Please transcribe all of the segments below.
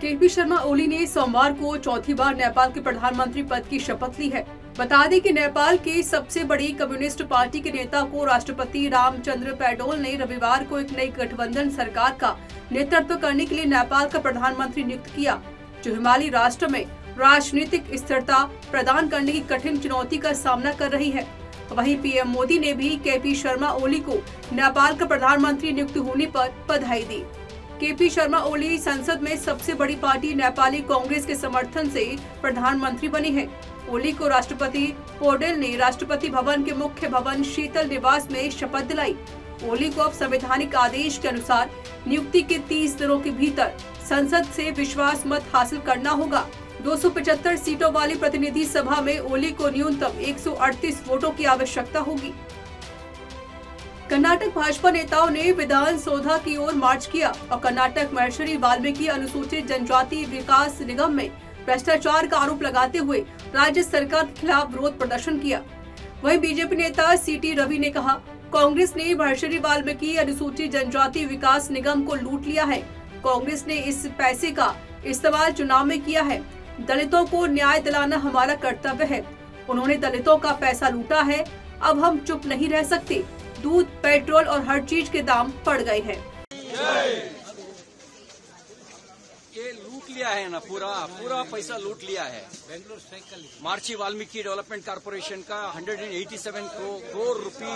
KP Sharma Oli ने सोमवार को चौथी बार नेपाल के प्रधानमंत्री पद की शपथ ली है। बता दें कि नेपाल के सबसे बड़ी कम्युनिस्ट पार्टी के नेता को राष्ट्रपति रामचंद्र पैडोल ने रविवार को एक नई गठबंधन सरकार का नेतृत्व करने के लिए नेपाल का प्रधानमंत्री नियुक्त किया, जो हिमालय राष्ट्र में राजनीतिक स्थिरता प्रदान करने की कठिन चुनौती का सामना कर रही है। वहीं पीएम मोदी ने भी केपी शर्मा ओली को नेपाल का प्रधानमंत्री नियुक्त होने पर बधाई दी। केपी शर्मा ओली संसद में सबसे बड़ी पार्टी नेपाली कांग्रेस के समर्थन से प्रधानमंत्री बनी है। ओली को राष्ट्रपति पोडेल ने राष्ट्रपति भवन के मुख्य भवन शीतल निवास में शपथ दिलाई। ओली को अब संवैधानिक आदेश के अनुसार नियुक्ति के 30 दिनों के भीतर संसद से विश्वास मत हासिल करना होगा। 275 सीटों वाली प्रतिनिधि सभा में ओली को न्यूनतम 138 वोटों की आवश्यकता होगी। कर्नाटक भाजपा नेताओं ने विधान सौधा की ओर मार्च किया। और कर्नाटक महर्षि वाल्मीकि अनुसूचित जनजाति विकास निगम में भ्रष्टाचार का आरोप लगाते हुए राज्य सरकार के खिलाफ विरोध प्रदर्शन किया। वहीं बीजेपी नेता सीटी रवि ने कहा, कांग्रेस ने महर्षि वाल्मीकि अनुसूचित जनजाति विकास निगम को लूट लिया है। कांग्रेस ने इस पैसे का इस्तेमाल चुनाव में किया है। दलितों को न्याय दिलाना हमारा कर्तव्य है। उन्होंने दलितों का पैसा लूटा है। अब हम चुप नहीं रह सकते। दूध, पेट्रोल और हर चीज़ के दाम बढ़ गए हैं। ये लूट लिया है ना, पूरा पूरा पैसा लूट लिया है। मार्ची वाल्मीकि डेवलपमेंट कारपोरेशन का 187 करोड़ रुपए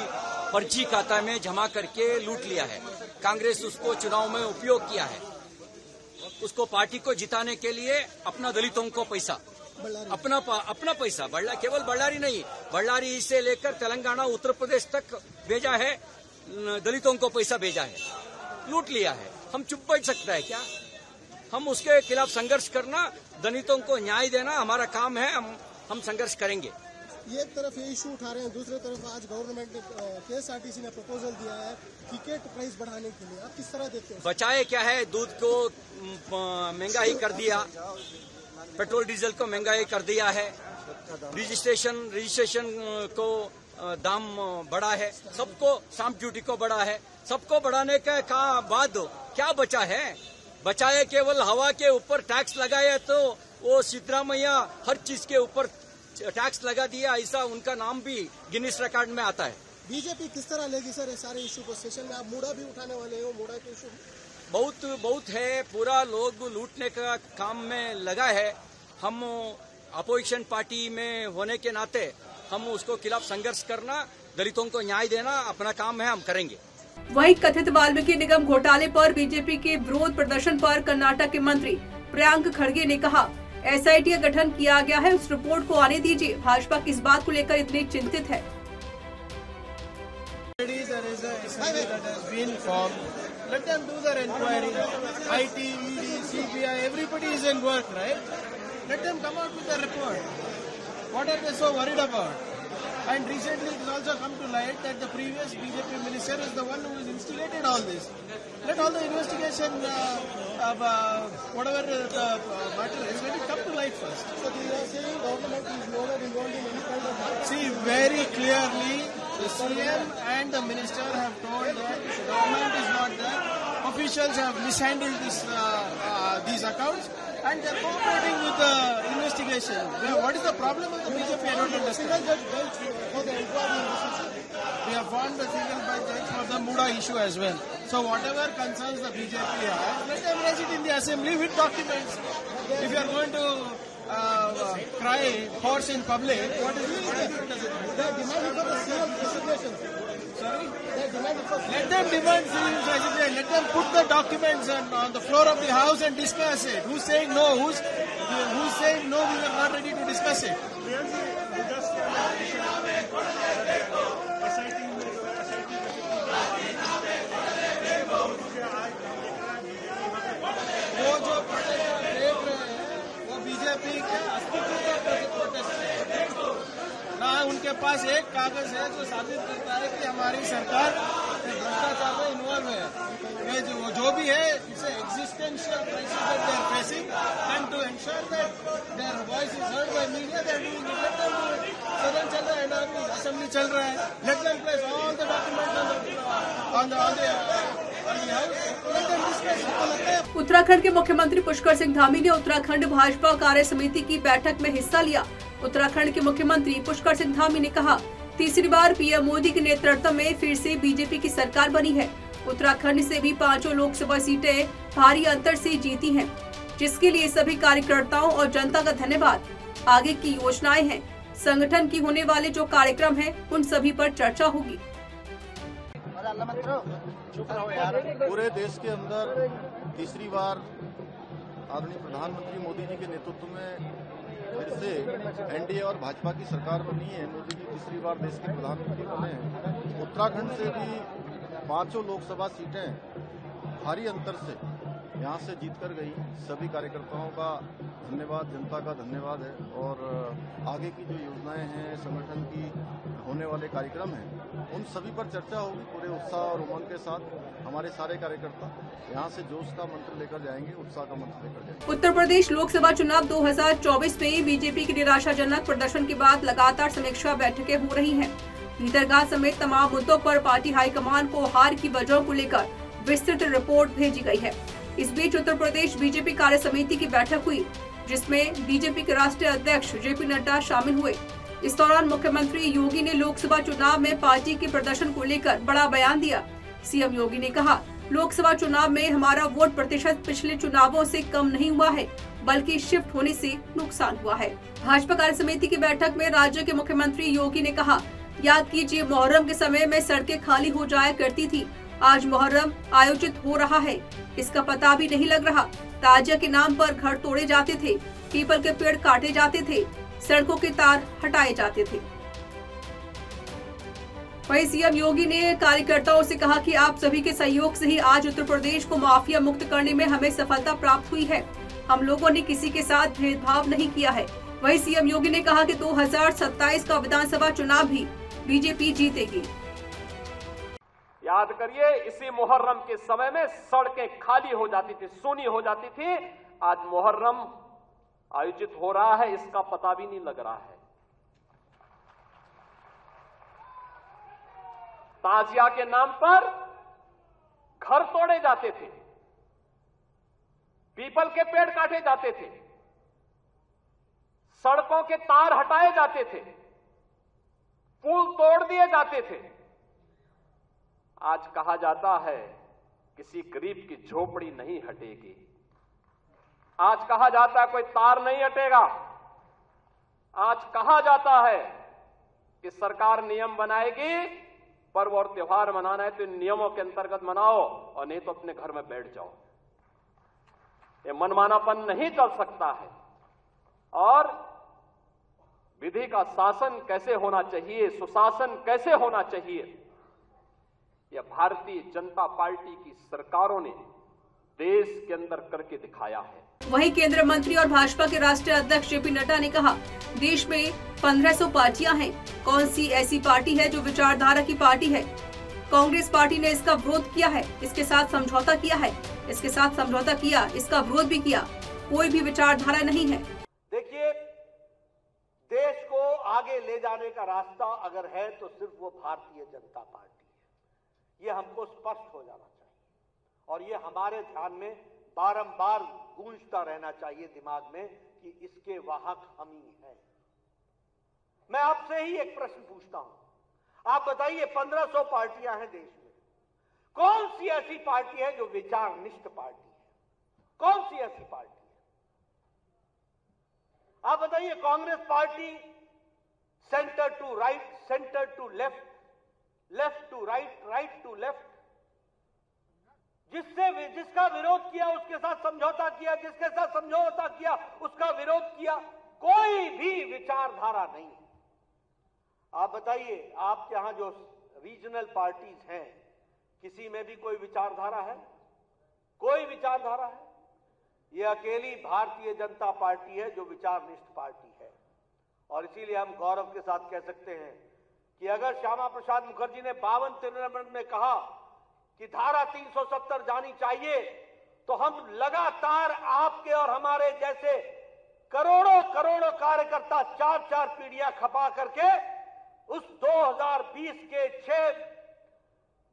पर्ची खाता में जमा करके लूट लिया है। कांग्रेस उसको चुनाव में उपयोग किया है। उसको पार्टी को जिताने के लिए अपना दलितों को पैसा। अपना अपना पैसा बल्ला केवल बल्लारी नहीं बल्लारी से लेकर तेलंगाना उत्तर प्रदेश तक भेजा है दलितों को पैसा भेजा है लूट लिया है। हम चुप बैठ सकता है क्या? हम उसके खिलाफ संघर्ष करना दलितों को न्याय देना हमारा काम है हम हम संघर्ष करेंगे। एक तरफ़ ये इशू उठा रहे हैं दूसरे तरफ़ आज गवर्नमेंट ने केएसआरटीसी ने प्रपोजल दिया है टिकट प्राइस बढ़ाने के लिए। आप किस तरह देखते हैं? बचाए क्या है? दूध को महँगाई कर दिया। पेट्रोल, डीजल को महँगाई कर दिया है। रजिस्ट्रेशन रजिस्ट्रेशन को दाम बढ़ा है। सबको स्टाम्प ड्यूटी को बढ़ा है। सबको बढ़ाने के का बाद क्या बचा है? बचाए केवल हवा के ऊपर टैक्स लगाया तो वो सिद्धरामैया हर चीज़ के ऊपर टैक्स लगा दिया, ऐसा उनका नाम भी गिनीस रिकॉर्ड में आता है। बीजेपी किस तरह लेगी सर सारे इशू को? सेशन में आप मूडा भी उठाने वाले हो मूडा के इशू बहुत बहुत है पूरा लोग लूटने का काम में लगा है। हम अपोजिशन पार्टी में होने के नाते हम उसको खिलाफ संघर्ष करना दलितों को न्याय देना अपना काम है हम करेंगे। वहीं कथित वाल्मीकि निगम घोटाले पर बीजेपी के विरोध प्रदर्शन पर कर्नाटक के मंत्री प्रियांक खड़गे ने कहा एसआईटी का गठन किया गया है उस रिपोर्ट को आने दीजिए। भाजपा किस बात को लेकर इतनी चिंतित है? Let them do their inquiry. IT, ED, CBI, everybody is in work, right? Let them come out with their report. What are they so worried about? And recently it has also come to light that the previous BJP minister is the one who has instigated all this. Let all the investigation, uh, uh, whatever the uh, matter is, let it come to light first. So they are saying government is nowhere involved in any kind of matter. See, very clearly, the CM and the minister have told that the government is not there. Officials have mishandled this, uh, uh, these accounts and they're cooperating with the investigation. What is the problem with the BJP? I don't understand. We have found the single bench judge for the Muda issue as well. So whatever concerns the BJP has, let them raise it in the assembly with documents. If you are going to uh, cry horse in public, what is it? They are demanding for the CM resignation. Sorry? They are demanding for Let them demand resignation. Let them put the documents on, on the floor of the house and discuss it. Who's saying no? Who's who's saying no? We are not ready to discuss it. ना उनके पास एक कागज़ है जो साबित करता है कि हमारी सरकार भ्रष्टाचार में इन्वॉल्व है। ये जो जो भी है it's existential crisis that they are facing and to ensure that their voice is heard by media they are doing it let them सदन चल रहा है एनआरपी असेंबली चल रहा है let them place all the documents on the on the है उत्तराखंड के मुख्यमंत्री पुष्कर सिंह धामी ने उत्तराखंड भाजपा कार्य समिति की बैठक में हिस्सा लिया। उत्तराखंड के मुख्यमंत्री पुष्कर सिंह धामी ने कहा तीसरी बार पीएम मोदी के नेतृत्व में फिर से बीजेपी की सरकार बनी है। उत्तराखंड से भी पाँचों लोकसभा सीटें भारी अंतर से जीती हैं, जिसके लिए सभी कार्यकर्ताओं और जनता का धन्यवाद। आगे की योजनाएँ हैं। संगठन की होने वाले जो कार्यक्रम हैं उन सभी पर चर्चा होगी। पूरे देश के अंदर तीसरी बार आदरणीय प्रधानमंत्री मोदी जी के नेतृत्व में फिर से एनडीए और भाजपा की सरकार बनी है। मोदी जी तीसरी बार देश के प्रधानमंत्री बने हैं। उत्तराखंड से भी पाँचों लोकसभा सीटें भारी अंतर से यहाँ से जीत कर गई। सभी कार्यकर्ताओं का धन्यवाद, जनता का धन्यवाद है। और आगे की जो योजनाएँ हैं, संगठन की होने वाले कार्यक्रम हैं, उन सभी पर चर्चा होगी पूरे उत्साह और उमंग के साथ हमारे सारे कार्यकर्ता। यहाँ से जोश का मंत्र लेकर जाएँगे, उत्साह का मंत्र लेकर जाएँगे। उत्तर प्रदेश लोकसभा चुनाव 2024 में बीजेपी की निराशाजनक प्रदर्शन के बाद लगातार समीक्षा बैठकें हो रही है। भीतरगाह समेत तमाम मुद्दों आरोप पार्टी हाईकमान को हार की वजहों को लेकर विस्तृत रिपोर्ट भेजी गई है। इस बीच उत्तर प्रदेश बीजेपी कार्य समिति की बैठक हुई। जिसमें बीजेपी के राष्ट्रीय अध्यक्ष जेपी नड्डा शामिल हुए। इस दौरान मुख्यमंत्री योगी ने लोकसभा चुनाव में पार्टी के प्रदर्शन को लेकर बड़ा बयान दिया। सीएम योगी ने कहा, लोकसभा चुनाव में हमारा वोट प्रतिशत पिछले चुनावों से कम नहीं हुआ है, बल्कि शिफ्ट होने से नुकसान हुआ है। भाजपा कार्य समिति की बैठक में राज्य के मुख्यमंत्री योगी ने कहा, याद कीजिए, मुहर्रम के समय में सड़कें खाली हो जाया करती थी आज मुहर्रम आयोजित हो रहा है। इसका पता भी नहीं लग रहा। ताजिया के नाम पर घर तोड़े जाते थे, पीपल के पेड़ काटे जाते थे, सड़कों के तार हटाए जाते थे। वही सीएम योगी ने कार्यकर्ताओं से कहा कि आप सभी के सहयोग से ही आज उत्तर प्रदेश को माफिया मुक्त करने में हमें सफलता प्राप्त हुई है। हम लोगों ने किसी के साथ भेदभाव नहीं किया है। वही सीएम योगी ने कहा कि 2027 का विधानसभा चुनाव भी बीजेपी जीतेगी। याद करिए, इसी मुहर्रम के समय में सड़कें खाली हो जाती थी, सूनी हो जाती थी। आज मुहर्रम आयोजित हो रहा है, इसका पता भी नहीं लग रहा है। ताजिया के नाम पर घर तोड़े जाते थे, पीपल के पेड़ काटे जाते थे, सड़कों के तार हटाए जाते थे, पुल तोड़ दिए जाते थे। आज कहा जाता है, किसी गरीब की झोपड़ी नहीं हटेगी। आज कहा जाता है, कोई तार नहीं हटेगा। आज कहा जाता है कि सरकार नियम बनाएगी, पर्व और त्योहार मनाना है तो इन नियमों के अंतर्गत मनाओ और नहीं तो अपने घर में बैठ जाओ। ये मनमानापन नहीं चल सकता है। और विधि का शासन कैसे होना चाहिए, सुशासन कैसे होना चाहिए यह भारतीय जनता पार्टी की सरकारों ने देश के अंदर करके दिखाया है। वहीं केंद्रीय मंत्री और भाजपा के राष्ट्रीय अध्यक्ष जेपी नड्डा ने कहा देश में 1500 पार्टियाँ हैं। कौन सी ऐसी पार्टी है जो विचारधारा की पार्टी है? कांग्रेस पार्टी ने इसका विरोध किया है इसके साथ समझौता किया है इसके साथ समझौता किया इसका विरोध भी किया। कोई भी विचारधारा नहीं है। देखिए देश को आगे ले जाने का रास्ता अगर है तो सिर्फ़ वो भारतीय जनता पार्टी। ये हमको स्पष्ट हो जाना चाहिए। और ये हमारे ध्यान में बारंबार गूंजता रहना चाहिए दिमाग में कि इसके वाहक हम ही हैं। मैं आपसे ही एक प्रश्न पूछता हूँ। आप बताइए 1500 पार्टियाँ हैं देश में। कौन सी ऐसी पार्टी है जो विचारनिष्ठ पार्टी है? कौन सी ऐसी पार्टी है? आप बताइए, Congress party centre to right, centre to left left to right right to left जिससे जिसका विरोध किया, उसके साथ समझौता किया, जिसके साथ समझौता किया, उसका विरोध किया, कोई भी विचारधारा नहीं। है आप बताइए, आपके यहाँ जो रीजनल पार्टीज़ हैं, किसी में भी कोई विचारधारा है? कोई विचारधारा है? यह अकेली भारतीय जनता पार्टी है जो विचारनिष्ठ पार्टी है। और इसीलिए हम गौरव के साथ कह सकते हैं कि अगर श्यामा प्रसाद मुखर्जी ने बावन तिरपन में कहा कि धारा 370 जानी चाहिए तो हम लगातार आपके और हमारे जैसे करोड़ों करोड़ों कार्यकर्ता चार चार पीढ़ियाँ खपा करके उस 2020 के छह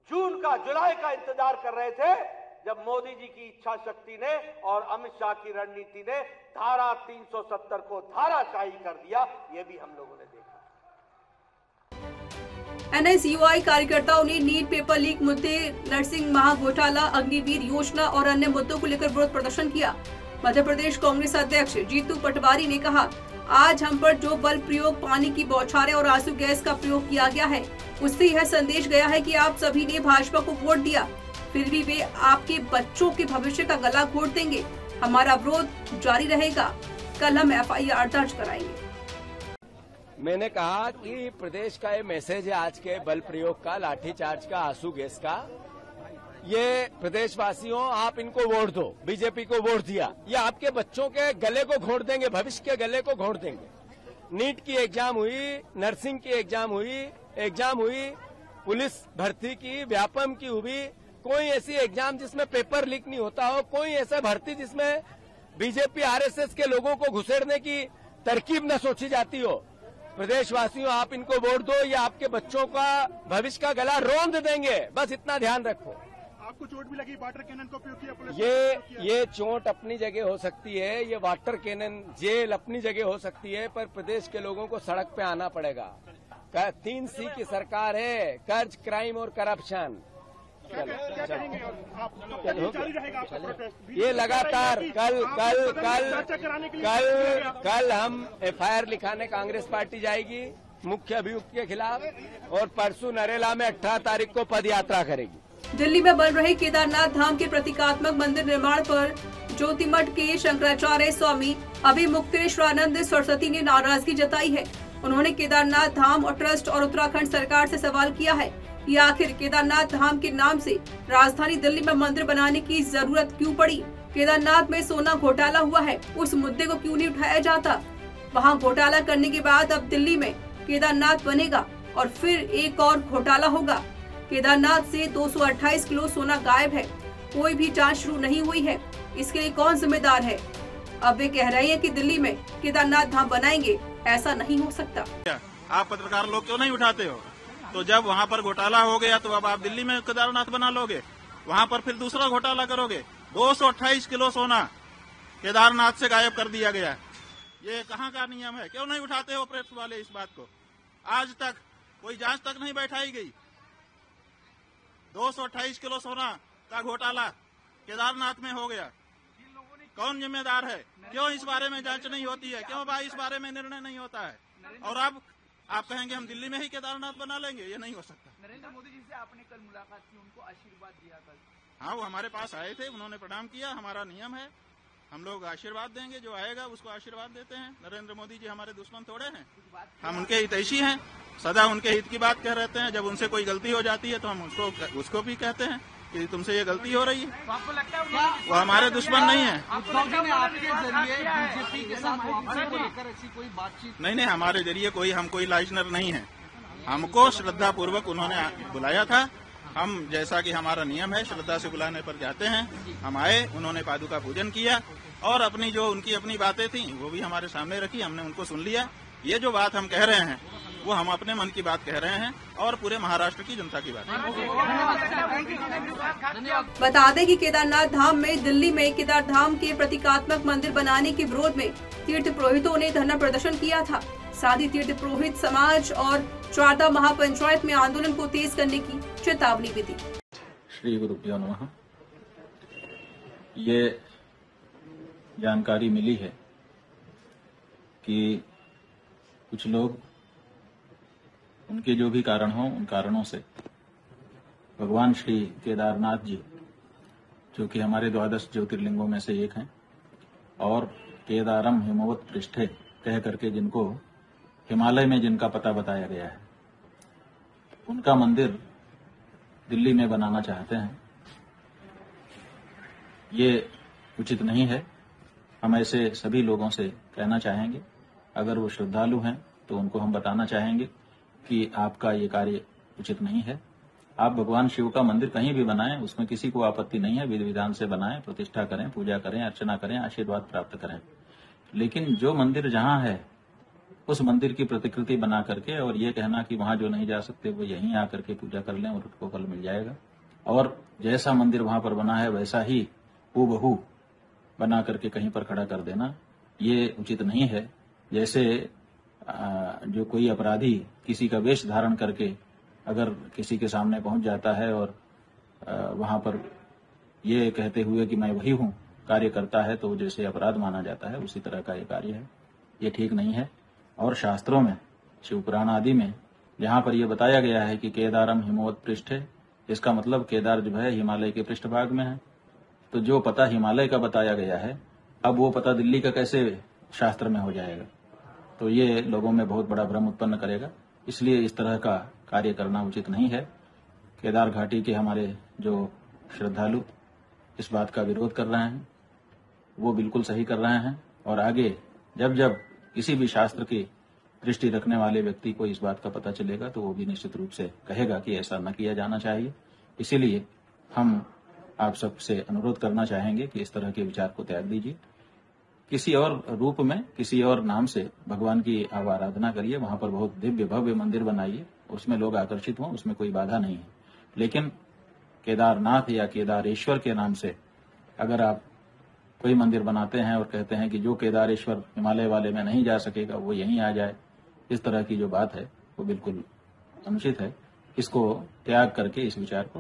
जून का, जुलाई का इंतज़ार कर रहे थे, जब मोदी जी की इच्छा शक्ति ने और अमित शाह की रणनीति ने धारा 370 को धारा धाराशाही कर दिया, ये भी हम लोगों एनएसयूआई कार्यकर्ताओं ने नीट पेपर लीक मुद्दे नर्सिंग महाघोटाला अग्निवीर योजना और अन्य मुद्दों को लेकर विरोध प्रदर्शन किया। मध्य प्रदेश कांग्रेस अध्यक्ष जीतू पटवारी ने कहा, आज हम पर जो बल प्रयोग, पानी की बौछारें और आँसू गैस का प्रयोग किया गया है, उससे यह संदेश गया है कि आप सभी ने भाजपा को वोट दिया। फिर भी वे आपके बच्चों के भविष्य का गला घोट देंगे। हमारा विरोध जारी रहेगा। कल हम एफआईआर दर्ज कराएँगे। मैंने कहा कि प्रदेश का ये मैसेज है आज के बल प्रयोग का, लाठीचार्ज का, आँसू गैस का। ये प्रदेशवासियों, आप इनको वोट दो। बीजेपी को वोट दिया। ये आपके बच्चों के गले को घोट देंगे, भविष्य के गले को घोट देंगे। नीट की एग्ज़ाम हुई, नर्सिंग की एग्ज़ाम हुई एग्ज़ाम हुई, पुलिस भर्ती की, व्यापम की हुई। कोई ऐसी एग्ज़ाम जिसमें पेपर लीक नहीं होता हो, कोई ऐसा भर्ती जिसमें बीजेपी, आरएसएस के लोगों को घुसेड़ने की तरकीब न सोची जाती हो। प्रदेशवासियों आप इनको वोट दो या आपके बच्चों का भविष्य का गला रोंद देंगे। बस इतना ध्यान रखो। आपको चोट भी लगी वाटर कैनन का उपयोग किया ये ये चोट अपनी जगह हो सकती है ये वाटर कैनन जेल अपनी जगह हो सकती है पर प्रदेश के लोगों को सड़क पे आना पड़ेगा। तीन सी की सरकार है कर्ज क्राइम और करप्शन। ये लगातार कल कल कल कल कल हम एफआईआर लिखाने कांग्रेस पार्टी जाएगी, मुख्य अभियुक्त के खिलाफ, और परसों नरेला में अठारह तारीख को पद यात्रा करेगी। दिल्ली में बन रहे केदारनाथ धाम के प्रतीकात्मक मंदिर निर्माण पर ज्योतिमठ के शंकराचार्य स्वामी अभिमुक्तेश्वरानंद सरस्वती ने नाराज़गी जताई है। उन्होंने केदारनाथ धाम और ट्रस्ट और उत्तराखंड सरकार से सवाल किया है। कि आखिर केदारनाथ धाम के नाम से राजधानी दिल्ली में मंदिर बनाने की ज़रूरत क्यों पड़ी? केदारनाथ में सोना घोटाला हुआ है, उस मुद्दे को क्यों नहीं उठाया जाता? वहाँ घोटाला करने के बाद अब दिल्ली में केदारनाथ बनेगा और फिर एक और घोटाला होगा। केदारनाथ से 228 किलो सोना गायब है, कोई भी जाँच शुरू नहीं हुई है, इसके लिए कौन जिम्मेदार है? अब वे कह रहे हैं कि दिल्ली में केदारनाथ धाम बनाएँगे, ऐसा नहीं हो सकता। आप पत्रकार लोग क्यों नहीं उठाते हो? तो जब वहाँ पर घोटाला हो गया तो अब आप दिल्ली में केदारनाथ बना लोगे। वहाँ पर फिर दूसरा घोटाला करोगे। 228 किलो सोना केदारनाथ से गायब कर दिया गया। ये कहाँ का नियम है? क्यों नहीं उठाते हो प्रेस वाले इस बात को? आज तक कोई जाँच तक नहीं बैठाई गई। 228 किलो सोना का घोटाला केदारनाथ में हो गया। कौन जिम्मेदार है? क्यों इस बारे में जाँच नहीं होती है? क्यों भाई इस बारे में निर्णय नहीं होता है? और अब आप कहेंगे हम दिल्ली में ही केदारनाथ बना लेंगे? ये नहीं हो सकता। नरेंद्र मोदी जी से आपने कल मुलाकात की उनको आशीर्वाद दिया कल। हाँ वो हमारे पास आए थे उन्होंने प्रणाम किया हमारा नियम है। हम लोग आशीर्वाद देंगे जो आएगा उसको आशीर्वाद देते हैं। नरेंद्र मोदी जी हमारे दुश्मन थोड़े हैं। हम उनके हितैषी हैं। सदा उनके हित की बात कह रहते हैं। जब उनसे कोई गलती हो जाती है तो हम उसको उसको भी कहते हैं। कि तुमसे ये गलती हो रही है? तो आपको लगता है वो हमारे दुश्मन नहीं है। उद्धव जी ने आपके ज़रिए बीजेपी के साथ लेकर ऐसी कोई बातचीत नहीं नहीं हमारे ज़रिए कोई हम कोई लाइजनर नहीं है। हमको श्रद्धा पूर्वक उन्होंने बुलाया था। हम जैसा कि हमारा नियम है श्रद्धा से बुलाने पर जाते हैं। हम आए उन्होंने पादुका पूजन किया और अपनी जो उनकी अपनी बातें थी वो भी हमारे सामने रखी हमने उनको सुन लिया। ये जो बात हम कह रहे हैं वो हम अपने मन की बात कह रहे हैं और पूरे महाराष्ट्र की जनता की बात। बता दें कि केदारनाथ धाम में दिल्ली में केदार धाम के प्रतीकात्मक मंदिर बनाने के विरोध में तीर्थ पुरोहितों ने धरना प्रदर्शन किया था। साथ ही तीर्थ पुरोहित समाज और शारदा महापंचायत में आंदोलन को तेज करने की चेतावनी भी दी। श्री गुरु ये जानकारी मिली है कि कुछ लोग उनके जो भी कारण हो, उन कारणों से। भगवान श्री केदारनाथ जी, जो कि हमारे द्वादश ज्योतिर्लिंगों में से एक हैं, और केदारम हिमवत पृष्ठे कह करके जिनको हिमालय में जिनका पता बताया गया है। उनका मंदिर दिल्ली में बनाना चाहते हैं। ये उचित नहीं है। हम ऐसे सभी लोगों से कहना चाहेंगे। अगर वो श्रद्धालु हैं तो उनको हम बताना चाहेंगे। कि आपका ये कार्य उचित नहीं है। आप भगवान शिव का मंदिर कहीं भी बनाएँ, उसमें किसी को आपत्ति नहीं है। विधि विधान से बनाएँ, प्रतिष्ठा करें, पूजा करें, अर्चना करें, आशीर्वाद प्राप्त करें। लेकिन जो मंदिर जहाँ है, उस मंदिर की प्रतिकृति बना करके और ये कहना कि वहाँ जो नहीं जा सकते, वो यहीं आकर के पूजा कर लें और उनको फल मिल जाएगा। और जैसा मंदिर वहाँ पर बना है, वैसा ही हूबहू बना करके कहीं पर खड़ा कर देना, ये उचित नहीं है। जैसे जो कोई अपराधी किसी का वेश धारण करके अगर किसी के सामने पहुँच जाता है और वहाँ पर ये कहते हुए कि मैं वही हूँ, कार्य करता है तो जैसे अपराध माना जाता है, उसी तरह का ये कार्य है। ये ठीक नहीं है। और शास्त्रों में, शिवपुराण आदि में, जहाँ पर यह बताया गया है कि केदारम हिमवत पृष्ठ है इसका मतलब केदार जो है, हिमालय के पृष्ठभाग में है। तो जो पता हिमालय का बताया गया है, अब वो पता दिल्ली का कैसे शास्त्र में हो जाएगा? तो ये लोगों में बहुत बड़ा भ्रम उत्पन्न करेगा। इसलिए इस तरह का कार्य करना उचित नहीं है। केदार घाटी के हमारे जो श्रद्धालु इस बात का विरोध कर रहे हैं, वो बिल्कुल सही कर रहे हैं। और आगे, जब जब किसी भी शास्त्र की दृष्टि रखने वाले व्यक्ति को इस बात का पता चलेगा तो वो भी निश्चित रूप से कहेगा कि ऐसा न किया जाना चाहिए। इसीलिए हम आप सबसे अनुरोध करना चाहेंगे कि इस तरह के विचार को त्याग दीजिए। किसी और रूप में, किसी और नाम से भगवान की आराधना करिए, वहाँ पर बहुत दिव्य, भव्य मंदिर बनाइए, उसमें लोग आकर्षित हों, उसमें कोई बाधा नहीं है। लेकिन केदारनाथ या केदारेश्वर के नाम से अगर आप कोई मंदिर बनाते हैं और कहते हैं कि जो केदारेश्वर हिमालय वाले में नहीं जा सकेगा, वो यहीं आ जाए, इस तरह की जो बात है, वो बिल्कुल अनुचित है। इसको त्याग करके इस विचार को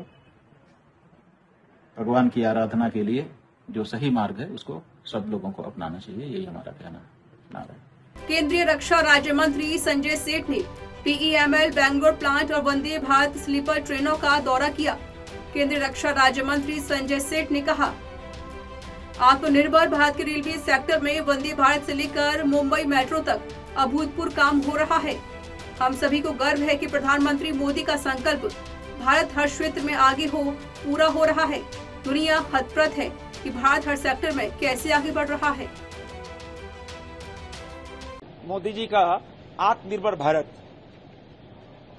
भगवान की आराधना के लिए जो सही मार्ग है, उसको सब लोगों को अपनाना चाहिए, यही हमारा कहना है। केंद्रीय रक्षा राज्य मंत्री संजय सेठ ने पीईएमएल बैंगलोर प्लांट और वंदे भारत स्लीपर ट्रेनों का दौरा किया। केंद्रीय रक्षा राज्य मंत्री संजय सेठ ने कहा, आत्मनिर्भर भारत के रेलवे सेक्टर में वंदे भारत से लेकर मुंबई मेट्रो तक अभूतपूर्व काम हो रहा है। हम सभी को गर्व है कि प्रधानमंत्री मोदी का संकल्प भारत हर क्षेत्र में आगे हो, पूरा हो रहा है। दुनिया हतप्रत है। कि भारत हर सेक्टर में कैसे आगे बढ़ रहा है। मोदी जी का आत्मनिर्भर भारत।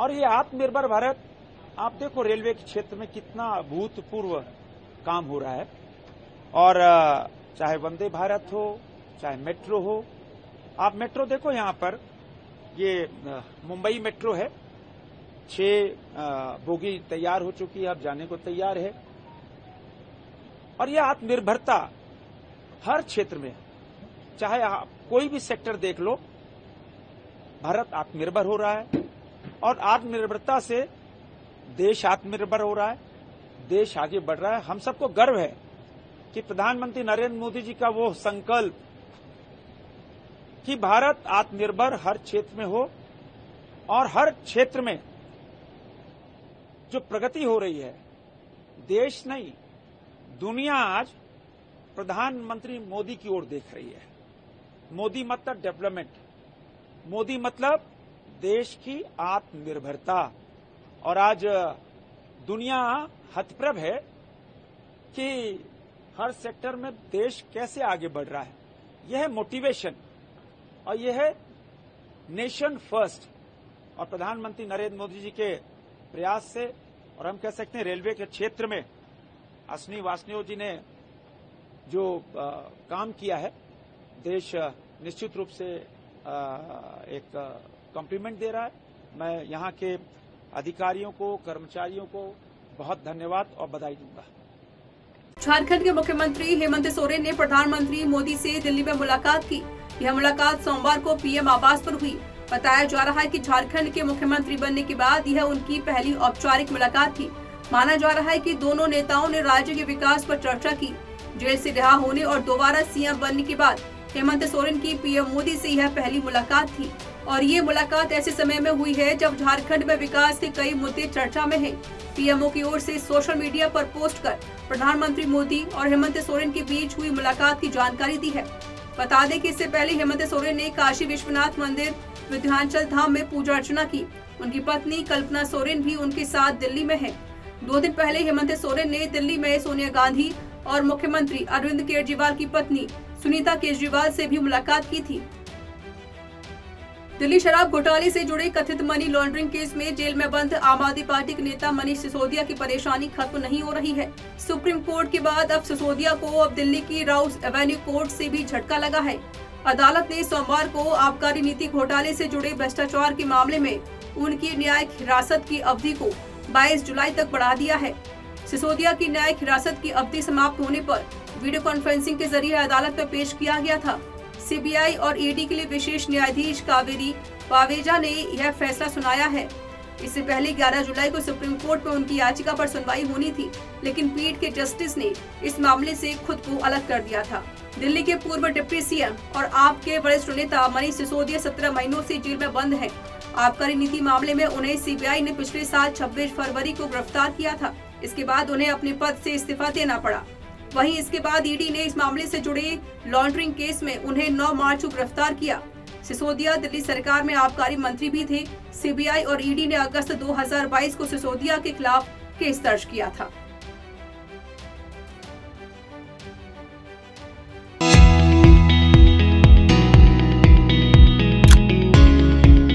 और ये आत्मनिर्भर भारत, आप देखो रेलवे के क्षेत्र में कितना अभूतपूर्व काम हो रहा है। और चाहे वंदे भारत हो, चाहे मेट्रो हो, आप मेट्रो देखो यहाँ पर, ये मुंबई मेट्रो है। छह बोगी तैयार हो चुकी है अब जाने को तैयार है। और यह आत्मनिर्भरता हर क्षेत्र में चाहे आप कोई भी सेक्टर देख लो, भारत आत्मनिर्भर हो रहा है और आत्मनिर्भरता से देश आत्मनिर्भर हो रहा है, देश आगे बढ़ रहा है। हम सबको गर्व है कि प्रधानमंत्री नरेंद्र मोदी जी का वो संकल्प कि भारत आत्मनिर्भर हर क्षेत्र में हो और हर क्षेत्र में जो प्रगति हो रही है, देश नहीं दुनिया आज प्रधानमंत्री मोदी की ओर देख रही है। मोदी मतलब डेवलपमेंट। मोदी मतलब देश की आत्मनिर्भरता। और आज दुनिया हतप्रभ है कि हर सेक्टर में देश कैसे आगे बढ़ रहा है। यह है मोटिवेशन और यह है नेशन फ़र्स्ट। और प्रधानमंत्री नरेंद्र मोदी जी के प्रयास से, और हम कह सकते हैं रेलवे के क्षेत्र में अश्विनी वासनियों जी ने जो आ, काम किया है देश निश्चित रूप से आ, एक कॉम्प्लीमेंट दे रहा है। मैं यहाँ के अधिकारियों को कर्मचारियों को बहुत धन्यवाद और बधाई दूँगा। झारखंड के मुख्यमंत्री हेमंत सोरेन ने प्रधानमंत्री मोदी से दिल्ली में मुलाकात की। यह मुलाकात सोमवार को पीएम आवास पर हुई। बताया जा रहा है कि झारखंड के मुख्यमंत्री बनने के बाद यह उनकी पहली औपचारिक मुलाकात थी। माना जा रहा है कि दोनों नेताओं ने राज्य के विकास पर चर्चा की। जेल से रिहा होने और दोबारा सीएम बनने के बाद हेमंत सोरेन की पीएम मोदी से यह पहली मुलाकात थी। और ये मुलाकात ऐसे समय में हुई है जब झारखंड में विकास के कई मुद्दे चर्चा में हैं। पीएमओ की ओर से सोशल मीडिया पर पोस्ट कर प्रधानमंत्री मोदी और हेमंत सोरेन के बीच हुई मुलाकात की जानकारी दी है। बता दें कि इससे पहले हेमंत सोरेन ने काशी विश्वनाथ मंदिर, विध्यांचल धाम में पूजा अर्चना की। उनकी पत्नी कल्पना सोरेन भी उनके साथ दिल्ली में है। दो दिन पहले हेमंत सोरेन ने दिल्ली में सोनिया गांधी और मुख्यमंत्री अरविंद केजरीवाल की पत्नी सुनीता केजरीवाल से भी मुलाकात की थी। दिल्ली शराब घोटाले से जुड़े कथित मनी लॉन्ड्रिंग केस में जेल में बंद आम आदमी पार्टी के नेता मनीष सिसोदिया की परेशानी खत्म नहीं हो रही है। सुप्रीम कोर्ट के बाद अब सिसोदिया को अब दिल्ली की राउस एवेन्यू कोर्ट से भी झटका लगा है। अदालत ने सोमवार को आबकारी नीति घोटाले से जुड़े भ्रष्टाचार के मामले में उनकी न्यायिक हिरासत की अवधि को 22 जुलाई तक बढ़ा दिया है। सिसोदिया की न्यायिक हिरासत की अवधि समाप्त होने पर वीडियो कॉन्फ्रेंसिंग के ज़रिए अदालत में पेश किया गया था। सीबीआई और ईडी के लिए विशेष न्यायाधीश कावेरी पावेजा ने यह फैसला सुनाया है। इससे पहले 11 जुलाई को सुप्रीम कोर्ट में उनकी याचिका पर सुनवाई होनी थी, लेकिन पीठ के जस्टिस ने इस मामले से खुद को अलग कर दिया था। दिल्ली के पूर्व डिप्टी सीएम और आप के वरिष्ठ नेता मनीष सिसोदिया सत्रह महीनों से जेल में बंद है। आबकारी नीति मामले में उन्हें सीबीआई ने पिछले साल 26 फरवरी को गिरफ़्तार किया था। इसके बाद उन्हें अपने पद से इस्तीफा देना पड़ा। वहीं इसके बाद ईडी ने इस मामले से जुड़े लॉन्ड्रिंग केस में उन्हें 9 मार्च को गिरफ़्तार किया। सिसोदिया, दिल्ली सरकार में आबकारी मंत्री भी थे। सीबीआई और ईडी ने अगस्त 2022 को सिसोदिया के खिलाफ केस दर्ज किया था।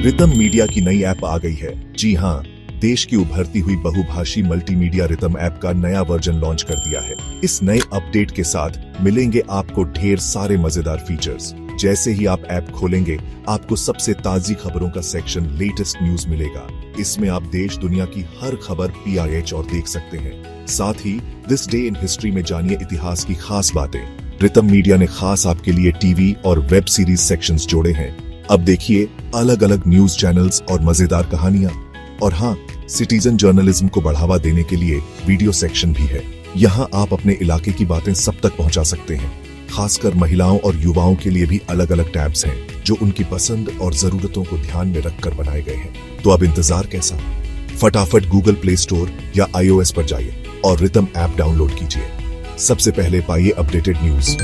रितम मीडिया की नई ऐप आ गई है। जी हाँ देश की उभरती हुई बहुभाषी मल्टीमीडिया रितम ऐप का नया वर्जन लॉन्च कर दिया है। इस नए अपडेट के साथ मिलेंगे आपको ढेर सारे मज़ेदार फीचर्स जैसे ही आप ऐप खोलेंगे, आपको सबसे ताजी खबरों का सेक्शन लेटेस्ट न्यूज़ मिलेगा। इसमें आप देश, दुनिया की हर खबर पीआरएच और देख सकते हैं। साथ ही दिस डे इन हिस्ट्री में जानिए इतिहास की खास बातें। रितम मीडिया ने खास आपके लिए टीवी और वेब सीरीज़ सेक्शंस जोड़े हैं। अब देखिए अलग अलग न्यूज़ चैनल्स और मज़ेदार कहानियाँ। और हाँ सिटीजन जर्नलिज्म को बढ़ावा देने के लिए वीडियो सेक्शन भी है। यहाँ आप अपने इलाके की बातें सब तक पहुँचा सकते हैं। खासकर महिलाओं और युवाओं के लिए भी अलग अलग टैब्स हैं, जो उनकी पसंद और जरूरतों को ध्यान में रखकर बनाए गए हैं। तो अब इंतज़ार कैसा? फटाफट गूगल प्ले स्टोर या आईओएस पर जाइए और रितम ऐप डाउनलोड कीजिए। सबसे पहले पाइए अपडेटेड न्यूज़